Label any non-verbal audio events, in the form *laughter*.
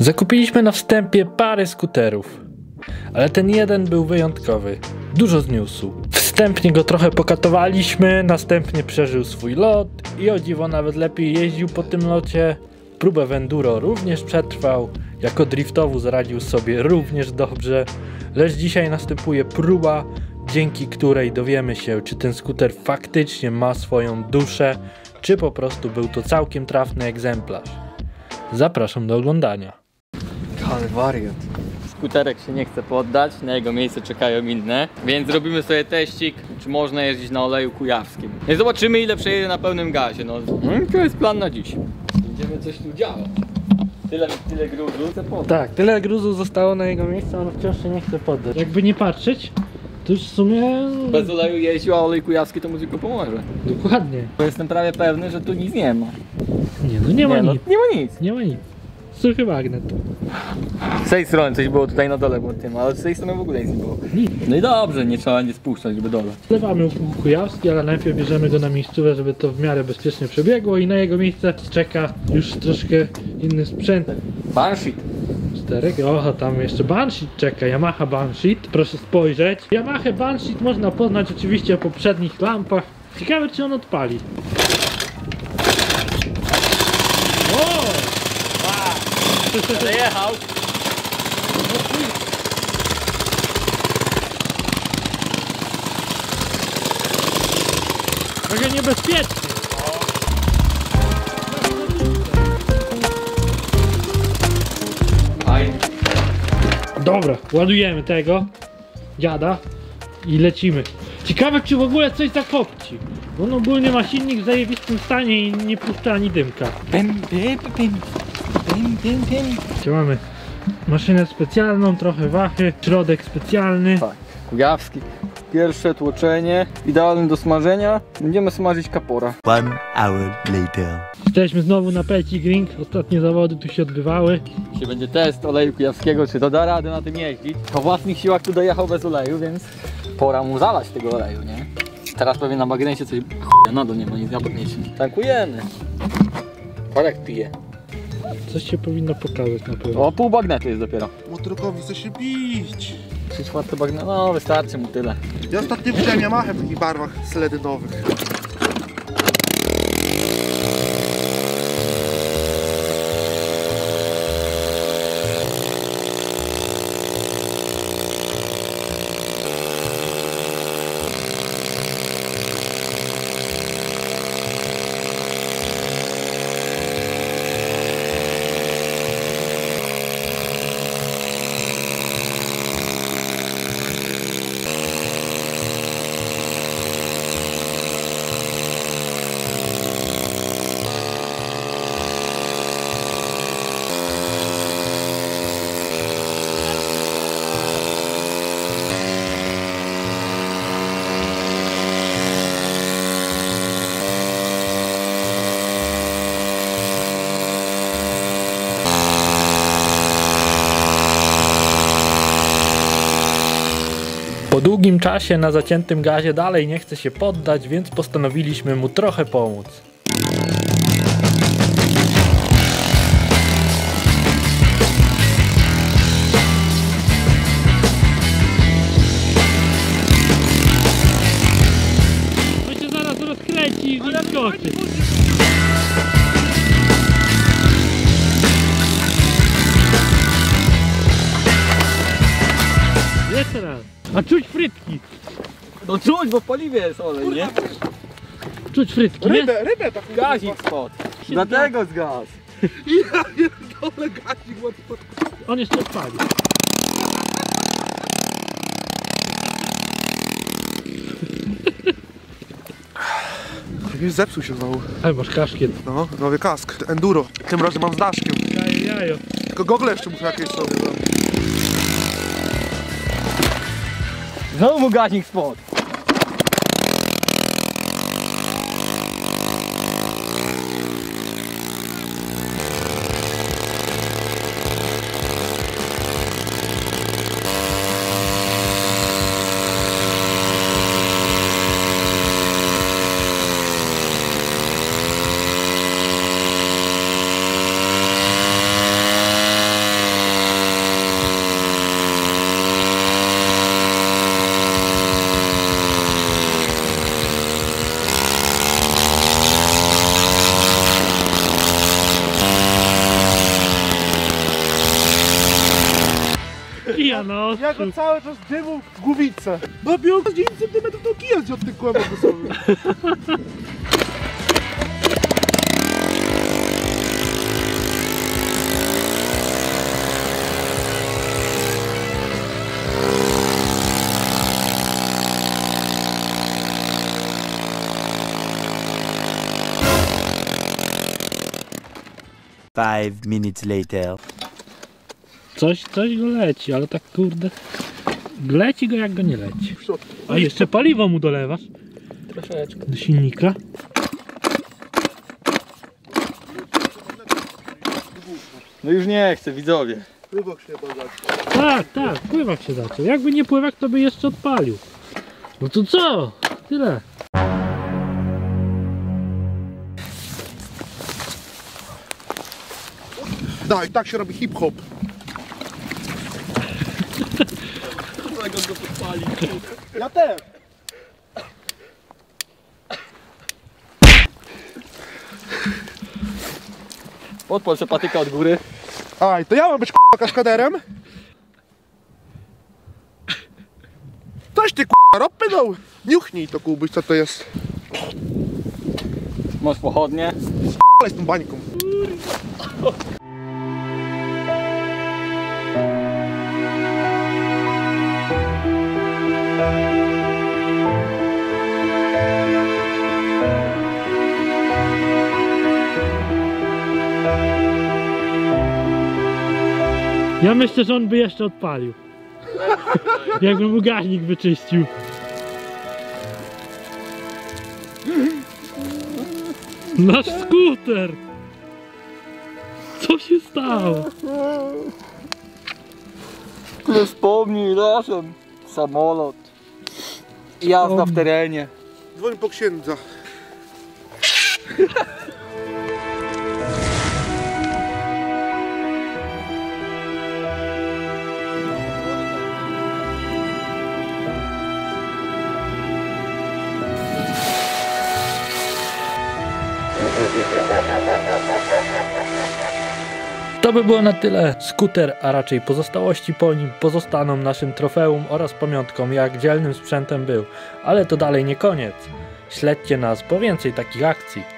Zakupiliśmy na wstępie parę skuterów, ale ten jeden był wyjątkowy. Dużo zniósł. Wstępnie go trochę pokatowaliśmy, następnie przeżył swój lot i o dziwo nawet lepiej jeździł po tym locie. Próbę w enduro również przetrwał, jako driftowu zaradził sobie również dobrze, lecz dzisiaj następuje próba, dzięki której dowiemy się, czy ten skuter faktycznie ma swoją duszę, czy po prostu był to całkiem trafny egzemplarz. Zapraszam do oglądania. Ale wariat. Skuterek się nie chce poddać, na jego miejsce czekają inne, więc zrobimy sobie teścik, czy można jeździć na oleju kujawskim. No i zobaczymy ile przejedzie na pełnym gazie, no. no to jest plan na dziś. Będziemy coś tu działać. Tyle, tyle gruzu, chcę poddać. Tak, tyle gruzu zostało na jego miejscu, on wciąż się nie chce poddać. Jakby nie patrzeć, to już w sumie... Bez oleju jeździł, a olej kujawski to mu tylko pomoże. Dokładnie. Bo jestem prawie pewny, że tu nic nie ma. Nie, no nie ma no, nic. nie ma nic. Nie ma nic. Suchy magnet. Z tej strony coś było tutaj na dole było tym, ale z tej strony w ogóle nic nie było. Nic. No i dobrze, nie trzeba nie spuszczać, żeby dolać. Zlewamy Kujawski, ale najpierw bierzemy go na miejscówę, żeby to w miarę bezpiecznie przebiegło i na jego miejsce czeka już troszkę inny sprzęt. Banshee. Czterech. Oho, tam jeszcze Banshee czeka, Yamaha Banshee, proszę spojrzeć. Yamaha Banshee można poznać oczywiście po poprzednich lampach. Ciekawe czy on odpali. Zajechał. Trochę niebezpiecznie. Dobra, ładujemy tego dziada i lecimy. Ciekawe czy w ogóle coś zakopci. Bo on ogólnie ma silnik w zajebistym stanie i nie puszcza ani dymka. Pim, pim, pim, pim, pim, pim. Gdzie mamy maszynę specjalną, trochę wachy, środek specjalny. Tak, kujawski. Pierwsze tłoczenie, idealne do smażenia. Będziemy smażyć kapora. One hour later. Jesteśmy znowu na Pelcik Ring, ostatnie zawody tu się odbywały. Dzisiaj będzie test oleju kujawskiego, czy to da radę na tym jeździć. Po własnych siłach tu dojechał bez oleju, więc pora mu zalać tego oleju, nie? Teraz pewnie na magnesie coś no do nie ma nic nie podniesie. Tankujemy. Korek pije. Coś się powinno pokazać na pewno. O, pół bagnetu jest dopiero. Motorkowi chce się bić. Trzy czwarte bagnetu, no wystarczy mu tyle. Ja ostatnio widziałem Yamaha w takich barwach seledynowych. Po długim czasie na zaciętym gazie dalej nie chce się poddać, więc postanowiliśmy mu trochę pomóc. Jeszcze raz. A czuć frytki. No czuć, bo w paliwie jest olej, nie? Czuć frytki, nie? Rybę, rybę taką. Gazik spod. Dlatego zgas. *laughs* Ja pierdolę gazik łatwo. On jeszcze odpali. *laughs* Już zepsuł się znowu. Ale masz kaszkiet. No, nowy kask. Enduro. Tym razem mam z daszkiem. Daję jajo. Tylko gogle jeszcze muszę jakieś sobie zrobić. Znowu mu gazik kija no. Ja go cały czas dymu w głowicę. Bo bił z 9 cm do kija z tych kłębów sobie. Five minutes later. Coś, coś go leci, ale tak kurde. Leci go jak go nie leci. A jeszcze paliwo mu dolewasz Troszeczkę. do silnika. No już nie chcę, widzowie. Rybok się badać. Tak, tak, pływak się zaczął. Jakby nie pływak, to by jeszcze odpalił. No to co? Tyle. Daj, tak się robi hip-hop. Ja też. Odpal sobie patyka od góry. Aj, to ja mam być k***a kaskaderem? Coś ty k***a robił? Niuchnij to kubuś, co to jest? Masz pochodnie. Ale z tą bańką. Ja myślę, że on by jeszcze odpalił. Jakby mu gaźnik wyczyścił. Nasz skuter! Co się stało? Tyle wspomnij razem. Samolot. Jazda w terenie. Dzwoń po księdza. To by było na tyle. Skuter, a raczej pozostałości po nim pozostaną naszym trofeum oraz pamiątką, jak dzielnym sprzętem był. Ale to dalej nie koniec. Śledźcie nas po więcej takich akcji.